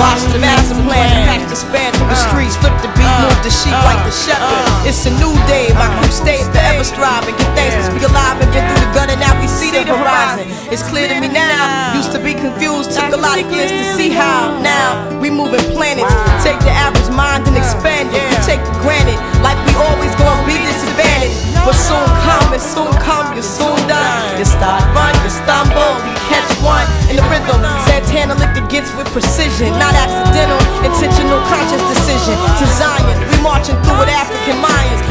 Watch the master plan, the span through the streets, flip the beat, move the sheep like the shepherd. It's a new day, my crew stay. forever striving. Give thanks. To be alive and been through the gun and now we see the horizon. It's clear to me now. Used to be confused, took a lot of years to see how. Now we moving planets. Take the average mind and expand it. We take for granted, like we always gonna be disadvantaged. But soon gets with precision, not accidental, intentional, conscious decision. To Zion, we marching through with African Mayans,